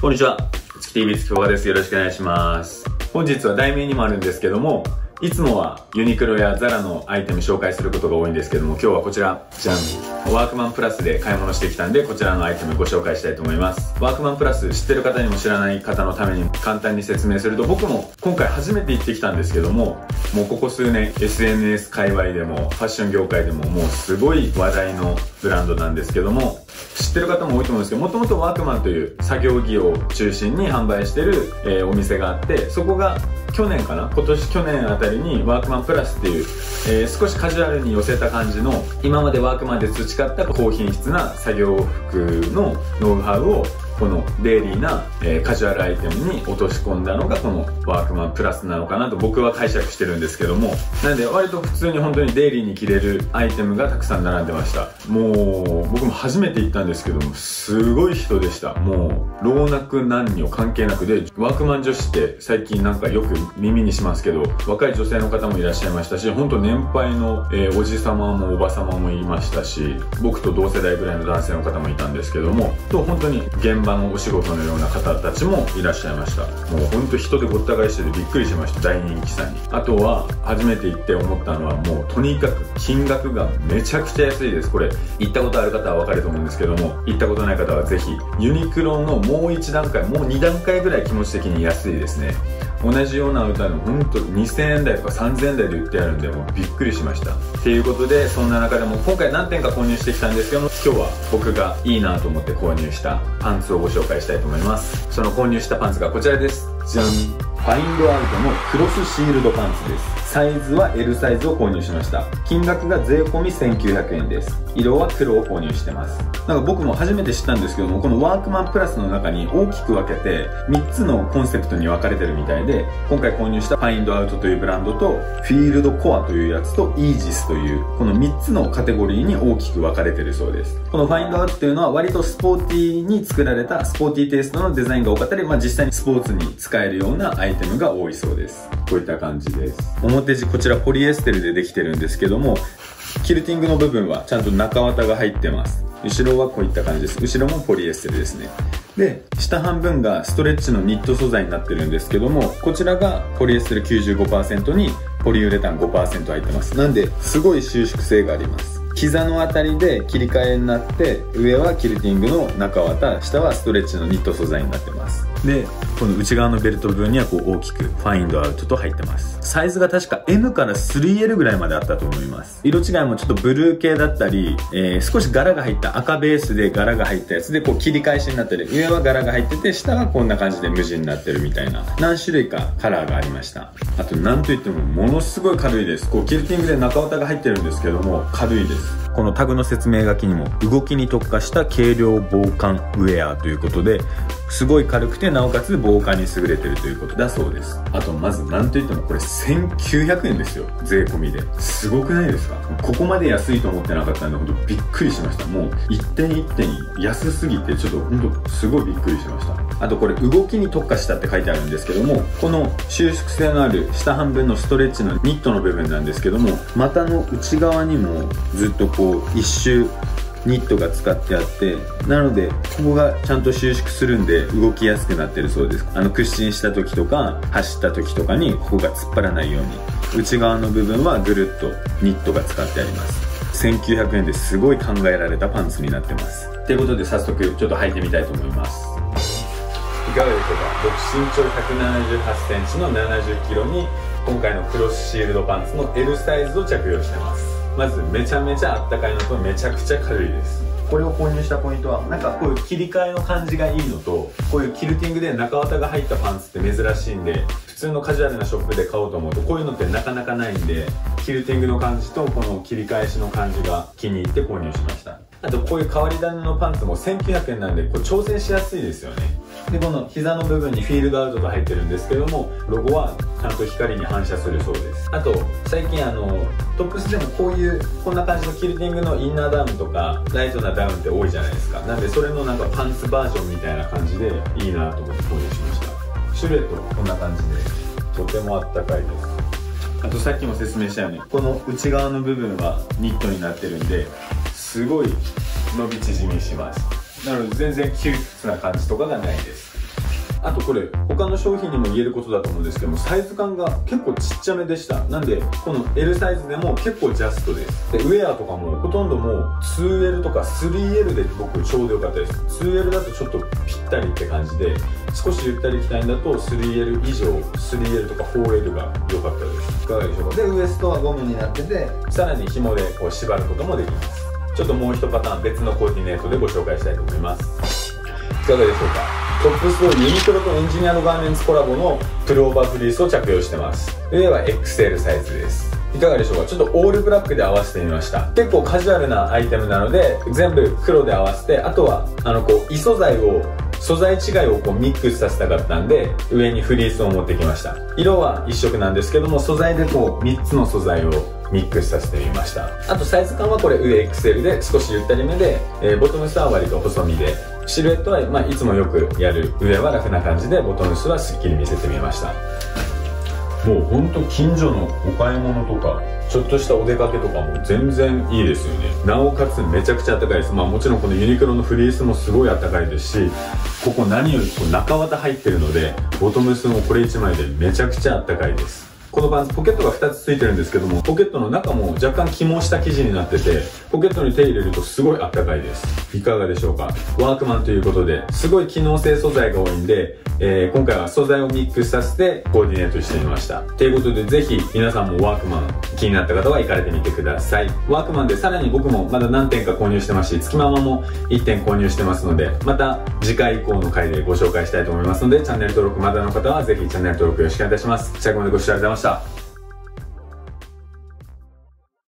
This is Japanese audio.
こんにちは。月 TV 月岡です。よろしくお願いします。本日は題名にもあるんですけども、いつもはユニクロやザラのアイテム紹介することが多いんですけども今日はこちらじゃんワークマンプラスで買い物してきたんでこちらのアイテムご紹介したいと思います。ワークマンプラス知ってる方にも知らない方のために簡単に説明すると僕も今回初めて行ってきたんですけどももうここ数年 SNS 界隈でもファッション業界でももうすごい話題のブランドなんですけども知ってる方も多いと思うんですけどもともとワークマンという作業着を中心に販売してる、えー、お店があってそこが去年かな？今年去年あたりにワークマンプラスっていう、えー、少しカジュアルに寄せた感じの今までワークマンで培った高品質な作業服のノウハウをこのデイリーな、えー、カジュアルアイテムに落とし込んだのがこのワークマンプラスなのかなと僕は解釈してるんですけどもなんで割と普通に本当にデイリーに着れるアイテムがたくさん並んでました。もう僕も初めて行ったんですけどもすごい人でした。もう老若男女関係なくでワークマン女子って最近なんかよく耳にしますけど若い女性の方もいらっしゃいましたし本当年配の、えー、おじ様もおば様もいましたし僕と同世代ぐらいの男性の方もいたんですけどもと本当に現場場のお仕事のような方たちもいらっしゃいました。もうほんと人でごった返しててびっくりしました。大人気さに。あとは初めて行って思ったのはもうとにかく金額がめちゃくちゃ安いです。これ行ったことある方は分かると思うんですけども行ったことない方はぜひユニクロのもう1段階もう2段階ぐらい気持ち的に安いですね。同じような歌のほんと2000円台とか3000円台で売ってあるんでもうびっくりしました。っていうことでそんな中でも今回何点か購入してきたんですけども今日は僕がいいなと思って購入したパンツをご紹介したいと思います。その購入したパンツがこちらです。じゃんファインドアウトのクロスシールドパンツです。サイズは L サイズを購入しました。金額が税込1900円です。色は黒を購入してます。なんか僕も初めて知ったんですけどもこのワークマンプラスの中に大きく分けて3つのコンセプトに分かれてるみたいで今回購入したファインドアウトというブランドとフィールドコアというやつとイージスというこの3つのカテゴリーに大きく分かれてるそうです。このファインドアウトというのは割とスポーティーに作られたスポーティーテイストのデザインが多かったり、まあ、実際にスポーツに使えるようなアイテムが多いそうです。こういった感じです。表地こちらポリエステルでできてるんですけどもキルティングの部分はちゃんと中綿が入ってます。後ろはこういった感じです。後ろもポリエステルですね。で下半分がストレッチのニット素材になってるんですけどもこちらがポリエステル95%にポリウレタン5%入ってます。なんですごい収縮性があります。膝のあたりで切り替えになって上はキルティングの中綿下はストレッチのニット素材になってます。でこの内側のベルト部分にはこう大きくファインドアウトと入ってます。サイズが確か M から 3L ぐらいまであったと思います。色違いもちょっとブルー系だったり、えー、少し柄が入った赤ベースで柄が入ったやつでこう切り返しになってる上は柄が入ってて下はこんな感じで無地になってるみたいな何種類かカラーがありました。あと何といってもものすごい軽いです。こうキルティングで中綿が入ってるんですけども軽いです。このタグの説明書きにも動きに特化した軽量防寒ウェアということですごい軽くてなおかつ防寒に優れてるということだそうです。あとまず何といってもこれ1900円ですよ。税込みで。すごくないですか？ここまで安いと思ってなかったんで本当びっくりしました。もう一点一点安すぎてちょっと本当すごいびっくりしました。あとこれ動きに特化したって書いてあるんですけどもこの収縮性のある下半分のストレッチのニットの部分なんですけども股の内側にもずっとこうこう一周ニットが使ってあってなのでここがちゃんと収縮するんで動きやすくなってるそうです。あの屈伸した時とか走った時とかにここが突っ張らないように。内側の部分はぐるっとニットが使ってあります。1900円ですごい考えられたパンツになってます。ということで早速ちょっと履いてみたいと思います。いかがでしょうか？僕身長1 7 8センチの7 0キロに今回のクロスシールドパンツの L サイズを着用してますまずめちゃめちゃあったかいのとめちゃくちゃ軽いです。これを購入したポイントはなんかこういう切り替えの感じがいいのとこういうキルティングで中綿が入ったパンツって珍しいんで普通のカジュアルなショップで買おうと思うとこういうのってなかなかないんでキルティングの感じとこの切り返しの感じが気に入って購入しました。あとこういう変わり種のパンツも1900円なんでこう調整しやすいですよね。でこの膝の部分にフィールドアウトが入ってるんですけどもロゴはちゃんと光に反射するそうです。あと最近あのトップスでもこういうこんな感じのキルティングのインナーダウンとかライトなダウンって多いじゃないですか。なんでそれのなんかパンツバージョンみたいな感じでいいなと思って購入しました。シュレットこんな感じでとてもあったかいです。あとさっきも説明したようにこの内側の部分はニットになってるんですごい伸び縮みします。なので全然窮屈な感じとかがないです。あとこれ他の商品にも言えることだと思うんですけどもサイズ感が結構ちっちゃめでした。なんでこの L サイズでも結構ジャストです。でウェアとかもほとんどもう 2L とか 3L で僕ちょうどよかったです。2L だとちょっとぴったりって感じで少しゆったり着たいんだと 3L 以上 3L とか 4L が良かったです。いかがでしょうか？でウエストはゴムになっててさらに紐でこう縛ることもできますちょっともう一パターン別のコーディネートでご紹介したいと思います。いかがでしょうか？トップスとユニクロとエンジニアのガーメンツコラボのプルオーバーフリースを着用してます。上は XL サイズです。いかがでしょうか？ちょっとオールブラックで合わせてみました。結構カジュアルなアイテムなので全部黒で合わせてあとはあのこう異素材を素材違いをこうミックスさせたかったんで上にフリースを持ってきました。色は一色なんですけども素材でこう3つの素材をミックスさせてみました。あとサイズ感はこれ上 XL で少しゆったりめで、えー、ボトムスは割と細身で。シルエットは、まあ、いつもよくやる上はラフな感じでボトムスはすっきり見せてみました。もうほんと近所のお買い物とかちょっとしたお出かけとかも全然いいですよね。なおかつめちゃくちゃ暖かいです。まあもちろんこのユニクロのフリースもすごい暖かいですしここ何よりこう中綿入ってるのでボトムスもこれ1枚でめちゃくちゃ暖かいですこのパンツポケットが2つ付いてるんですけどもポケットの中も若干起毛した生地になっててポケットに手入れるとすごいあったかいです。いかがでしょうか？ワークマンということですごい機能性素材が多いんで、えー、今回は素材をミックスさせてコーディネートしてみました。ということでぜひ皆さんもワークマン気になった方は行かれてみてください。ワークマンでさらに僕もまだ何点か購入してますし月ママも1点購入してますのでまた次回以降の回でご紹介したいと思いますのでチャンネル登録まだの方はぜひチャンネル登録よろしくお願いいたします。最後までご視聴ありがとうございました。